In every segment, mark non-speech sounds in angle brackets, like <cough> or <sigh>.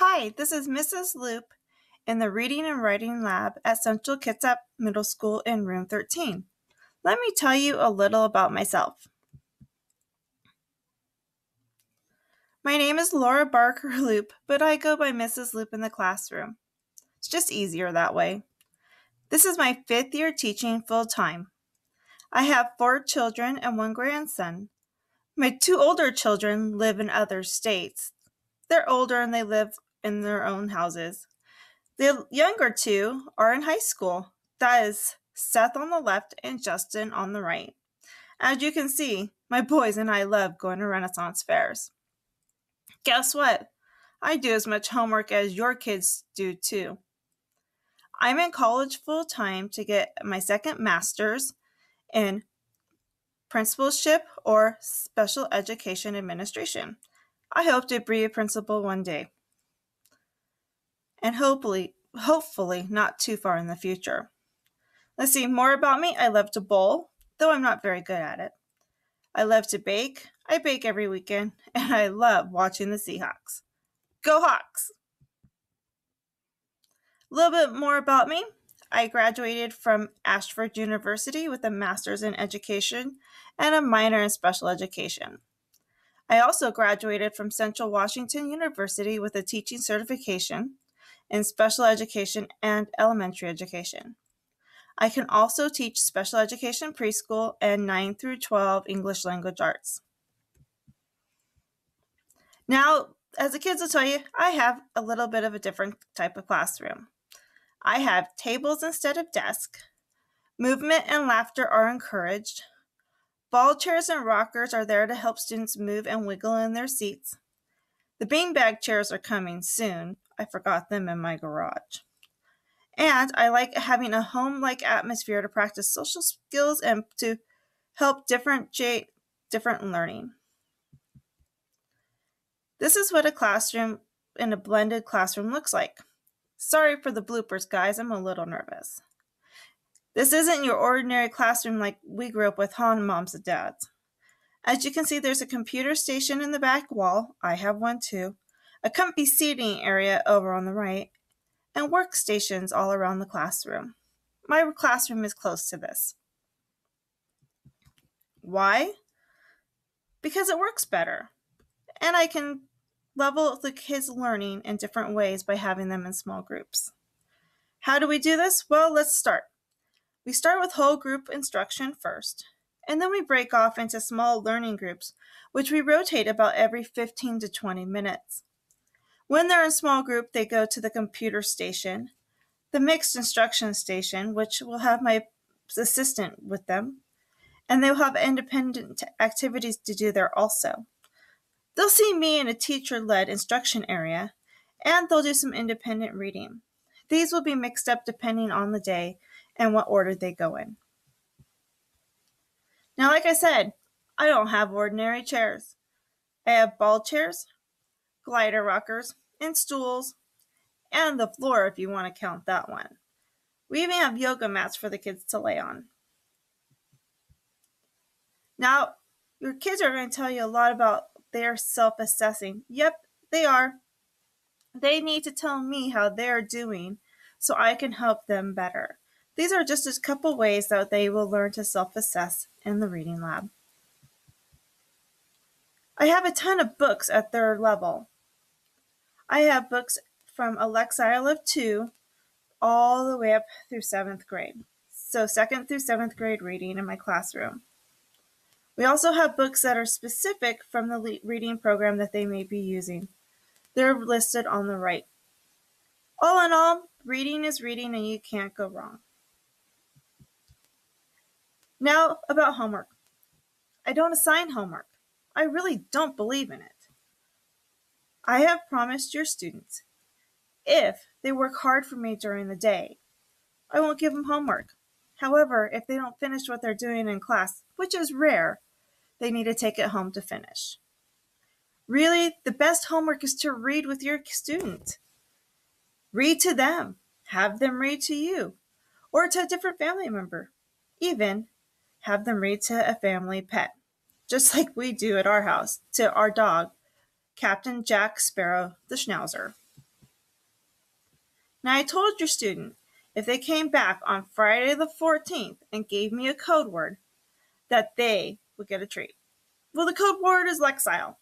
Hi, this is Mrs. Loup in the Reading and Writing Lab at Central Kitsap Middle School in Room 13. Let me tell you a little about myself. My name is Laura Barker Loup, but I go by Mrs. Loup in the classroom. It's just easier that way. This is my fifth year teaching full time. I have four children and one grandson. My two older children live in other states. They're older and they live in their own houses. The younger two are in high school. That is Seth on the left and Justin on the right. As you can see, my boys and I love going to Renaissance fairs. Guess what? I do as much homework as your kids do too. I'm in college full time to get my second master's in principalship or special education administration. I hope to be a principal one day. And hopefully, hopefully not too far in the future. Let's see more about me. I love to bowl, though I'm not very good at it. I love to bake. I bake every weekend, <laughs> and I love watching the Seahawks. Go Hawks! A little bit more about me. I graduated from Ashford University with a master's in education and a minor in special education. I also graduated from Central Washington University with a teaching certification in special education and elementary education. I can also teach special education preschool and 9 through 12 English language arts. Now, as the kids will tell you, I have a little bit of a different type of classroom. I have tables instead of desks. Movement and laughter are encouraged. Ball chairs and rockers are there to help students move and wiggle in their seats. The beanbag chairs are coming soon. I forgot them in my garage. And I like having a home like atmosphere to practice social skills and to help differentiate different learning. This is what a classroom in a blended classroom looks like. Sorry for the bloopers, guys, I'm a little nervous. This isn't your ordinary classroom like we grew up with, huh, moms and dads? As you can see, there's a computer station in the back wall. I have one too. A comfy seating area over on the right, and workstations all around the classroom. My classroom is close to this. Why? Because it works better. And I can level the kids' learning in different ways by having them in small groups. How do we do this? Well, let's start. We start with whole group instruction first, and then we break off into small learning groups, which we rotate about every 15 to 20 minutes. When they're in small group, they go to the computer station, the mixed instruction station, which will have my assistant with them, and they'll have independent activities to do there also. They'll see me in a teacher led instruction area, and they'll do some independent reading. These will be mixed up depending on the day and what order they go in. Now, like I said, I don't have ordinary chairs. I have ball chairs, glider rockers, and stools, and the floor if you want to count that one. We even have yoga mats for the kids to lay on. Now, your kids are going to tell you a lot about their self assessing. Yep, they are. They need to tell me how they're doing so I can help them better. These are just a couple ways that they will learn to self assess in the reading lab. I have a ton of books at their level. I have books from Alexia of 2 all the way up through seventh grade. So, second through seventh grade reading in my classroom. We also have books that are specific from the reading program that they may be using. They're listed on the right. All in all, reading is reading and you can't go wrong. Now, about homework. I don't assign homework. I really don't believe in it. I have promised your students, if they work hard for me during the day, I won't give them homework. However, if they don't finish what they're doing in class, which is rare, they need to take it home to finish. Really, the best homework is to read with your student. Read to them, have them read to you, or to a different family member. Even have them read to a family pet, just like we do at our house to our dog, Captain Jack Sparrow the Schnauzer. Now, I told your student if they came back on Friday the 14th and gave me a code word, that they would get a treat. Well, the code word is Lexile,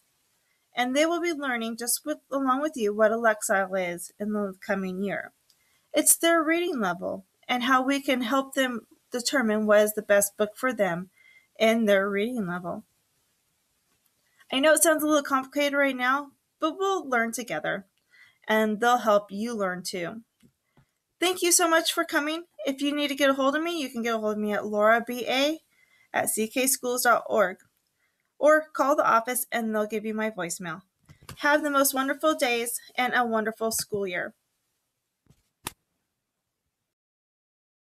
and they will be learning just with, along with you what a Lexile is in the coming year. It's their reading level and how we can help them determine what is the best book for them and their reading level. I know it sounds a little complicated right now, but we'll learn together and they'll help you learn too. Thank you so much for coming. If you need to get a hold of me, you can get a hold of me at lauraba at ckschools.org or call the office and they'll give you my voicemail. Have the most wonderful days and a wonderful school year.